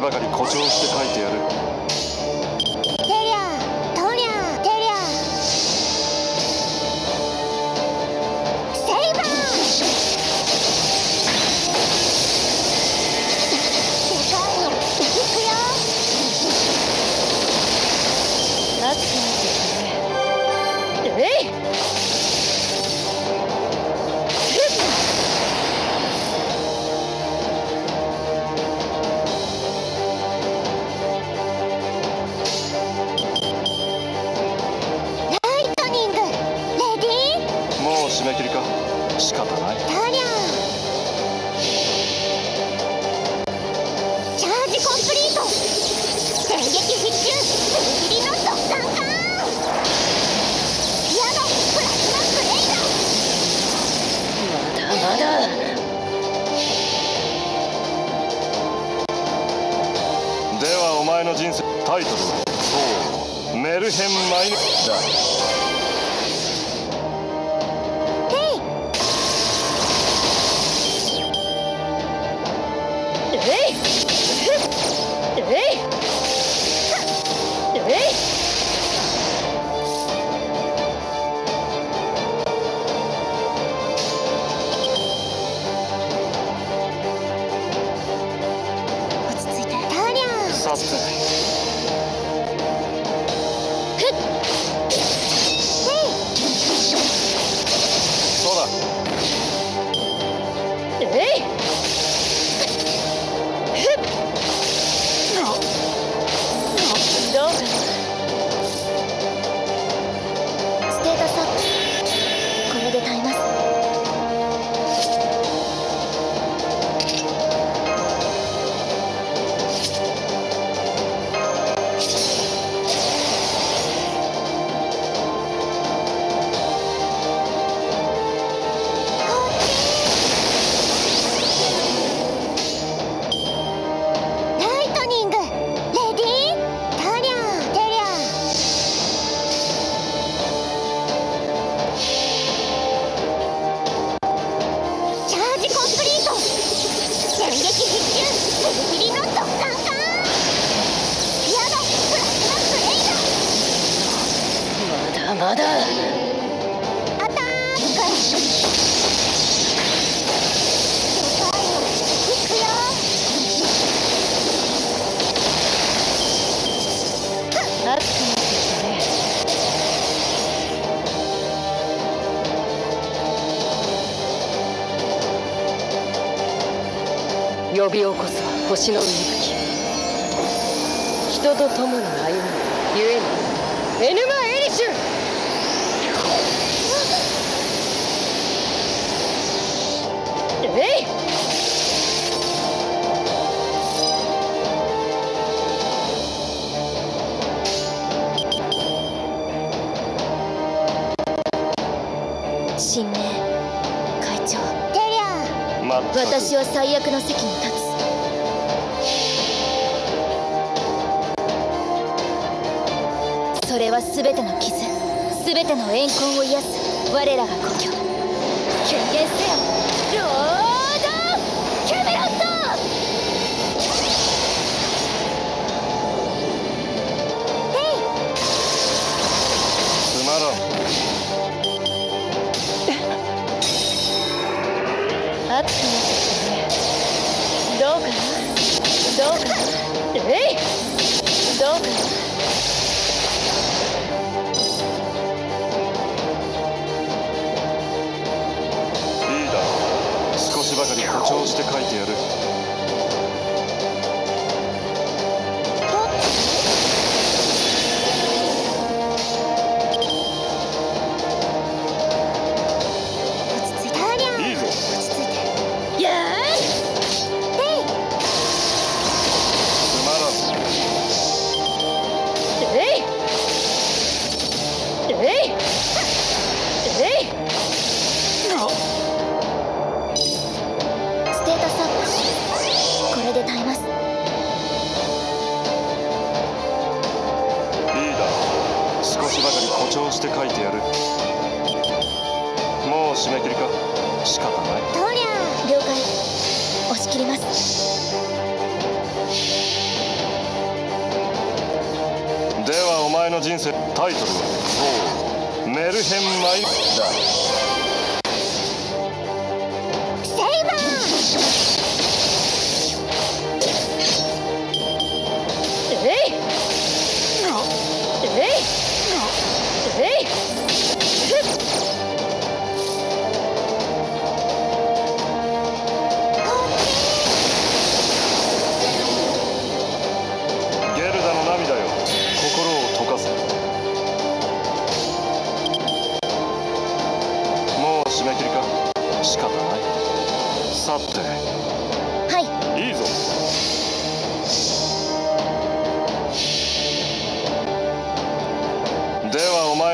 ばかり誇張して書いてやる。タイトルそうメルヘン・マイネイさせないだアタック呼び起こすは星の海吹き。人と共に歩むゆえに N マは最悪の席に立つ。それは全ての傷全ての怨恨を癒す我らが故郷。権限せよロードキャメロットつまらんあっどうかどうかえいどばかり誇張して書いてやる。をして書いてやる。もう締め切りか。仕方ない。とりゃ了解。押し切ります。ではお前の人生タイトルはそう？メルヘンマイだ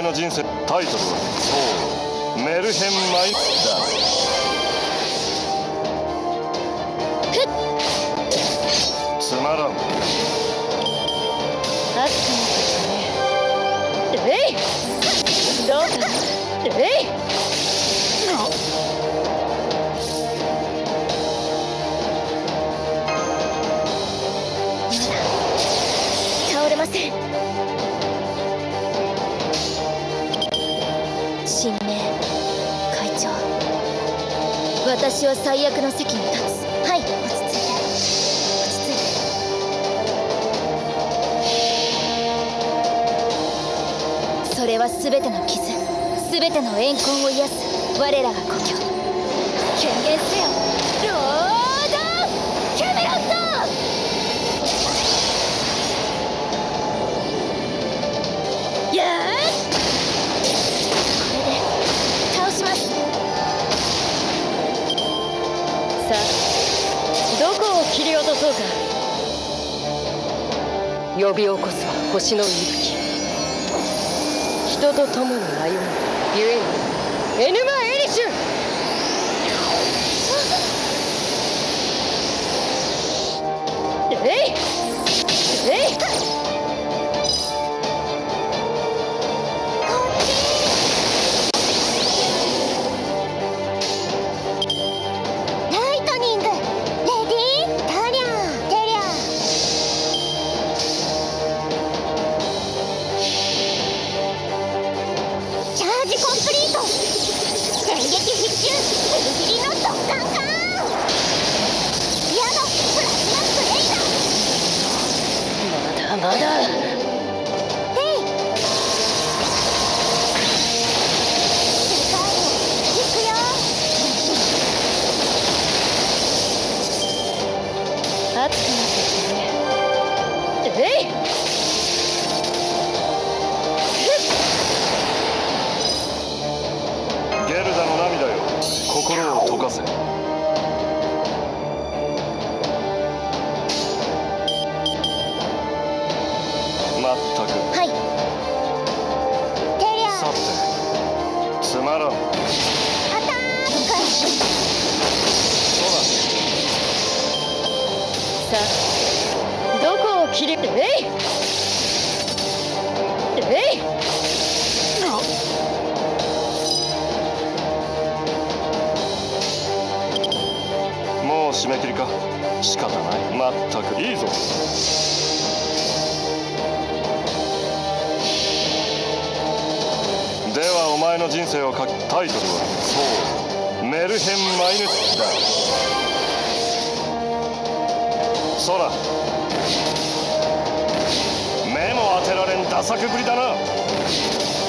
の人生タイトルはそうメルヘンマイだ。つまらん。あったねえい。どうかえい。倒れません。神明会長。私は最悪の席に立つ。はい落ち着いて。落ち着いて。それは全ての傷。全ての怨恨を癒す。我らが故郷。権限せよ。そうだ。呼び起こすは星の息吹。人と共に歩むゆえに N マ・さ。どこを切りえい！えい！もう締め切りか。仕方ない。まったく。いいぞ。ではお前の人生を書きタイトルは。そう。メルヘンマイヌスだ。そら目も当てられんダサくぶりだな。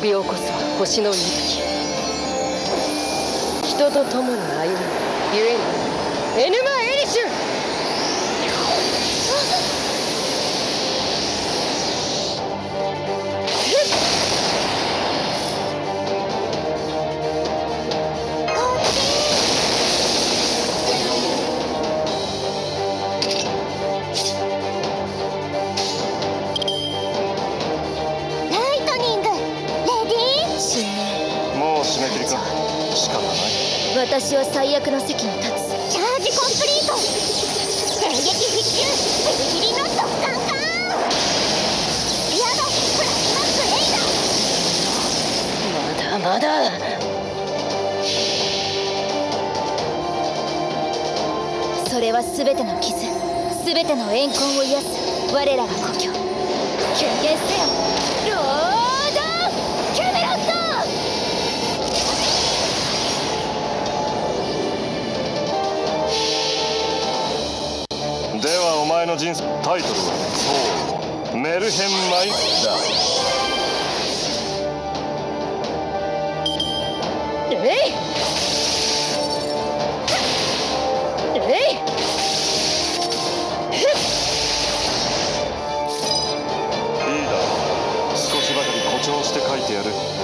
び起こすは星の息人と共に歩む。は全ての傷全ての怨恨を癒す。我らが故郷。経験せよ。ロードキャメロット！ではお前の人生タイトルは？そう。メルヘンマイスだえい！して書いてやる。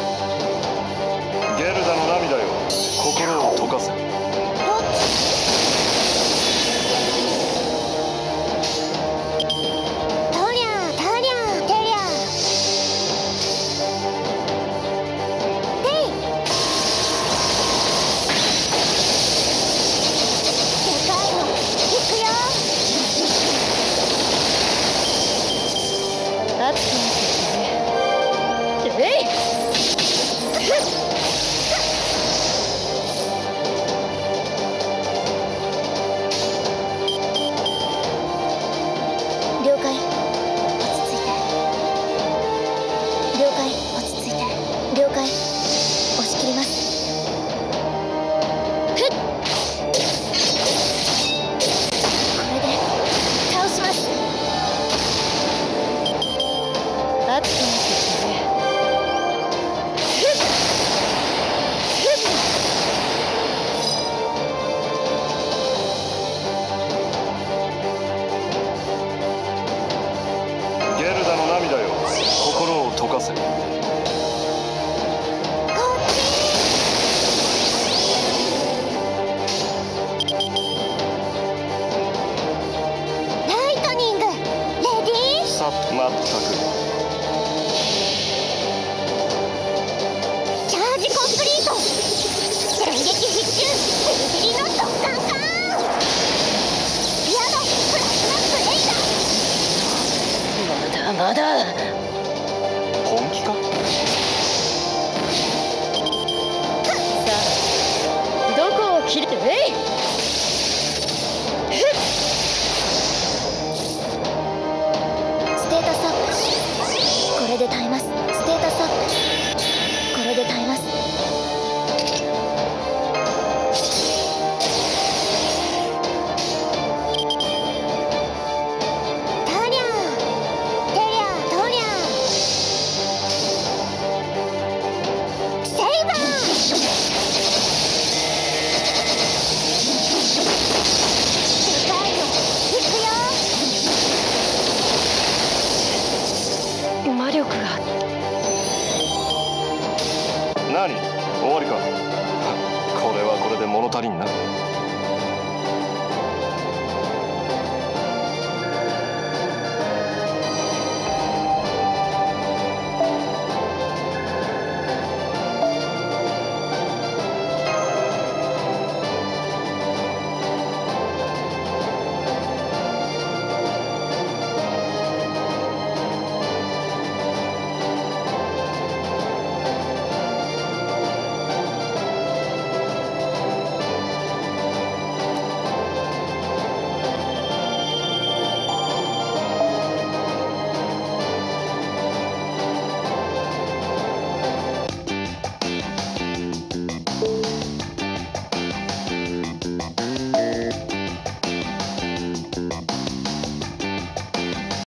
Chile vem.